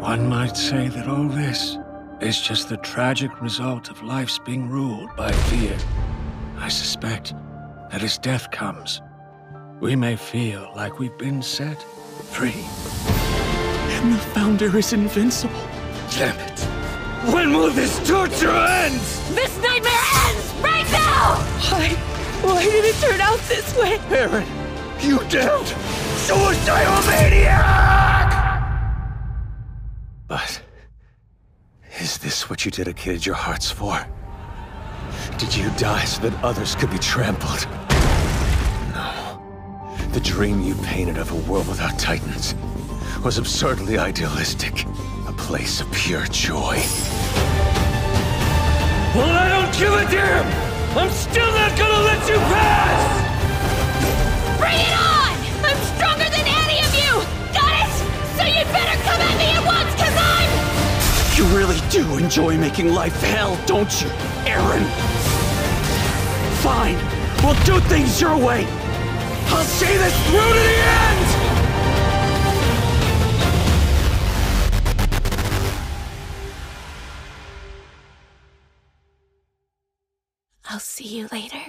One might say that all this is just the tragic result of life's being ruled by fear. I suspect that as death comes, we may feel like we've been set free. And the Founder is invincible. Damn it. When will this torture end? This nightmare ends right now! Why? Why did it turn out this way? Eren, you damned suicidal maniac! But is this what you dedicated your hearts for? Did you die so that others could be trampled? No. The dream you painted of a world without titans was absurdly idealistic. A place of pure joy. Well, I don't give a damn! I'm still not gonna You really do enjoy making life hell, don't you, Eren? Fine. We'll do things your way. I'll see this through to the end! I'll see you later.